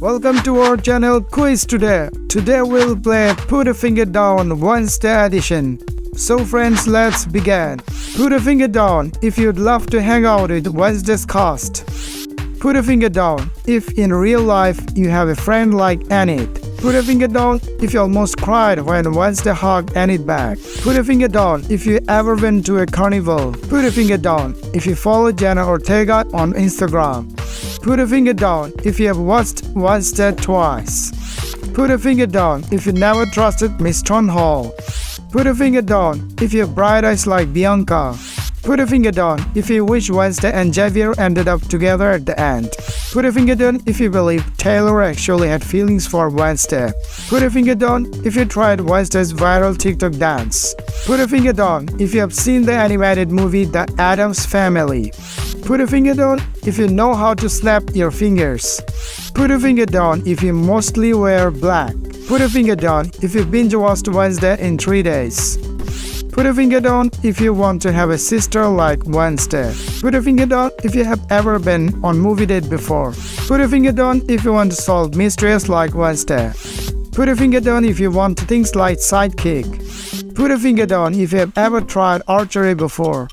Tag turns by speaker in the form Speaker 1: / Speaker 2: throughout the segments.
Speaker 1: Welcome to our channel quiz today. Today we'll play Put a Finger Down Wednesday edition. So friends, let's begin. Put a finger down if you'd love to hang out with Wednesday's cast. Put a finger down if in real life you have a friend like Enid. Put a finger down if you almost cried when Wednesday hugged Enid back. Put a finger down if you ever went to a carnival. Put a finger down if you follow Jenna Ortega on Instagram. Put a finger down if you have watched Wednesday twice. Put a finger down if you never trusted Miss Hall. Put a finger down if you have bright eyes like Bianca. Put a finger down if you wish Wednesday and Xavier ended up together at the end. Put a finger down if you believe Tyler actually had feelings for Wednesday. Put a finger down if you tried Wednesday's viral TikTok dance. Put a finger down if you have seen the animated movie The Addams Family. Put a finger down if you know how to snap your fingers. Put a finger down if you mostly wear black. Put a finger down if you binge watched Wednesday in 3 days. Put a finger down if you want to have a sister like Wednesday. Put a finger down if you have ever been on movie date before. Put a finger down if you want to solve mysteries like Wednesday. Put a finger down if you want things like sidekick. Put a finger down if you have ever tried archery before.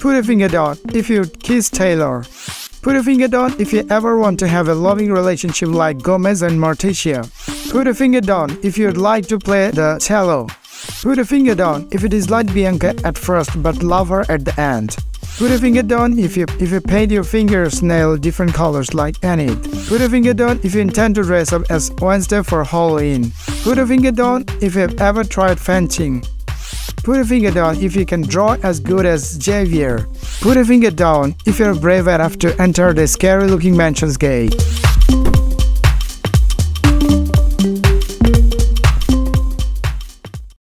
Speaker 1: Put a finger down if you kiss Tyler. Put a finger down if you ever want to have a loving relationship like Gomez and Morticia. Put a finger down if you'd like to play the cello. Put a finger down if you dislike Bianca at first but love her at the end. Put a finger down if you if you paint your fingers nail different colors like Enid. Put a finger down if you intend to dress up as Wednesday for Halloween. Put a finger down if you have ever tried fencing. Put a finger down if you can draw as good as Xavier. Put a finger down if you're brave enough to enter the scary looking mansion's gate.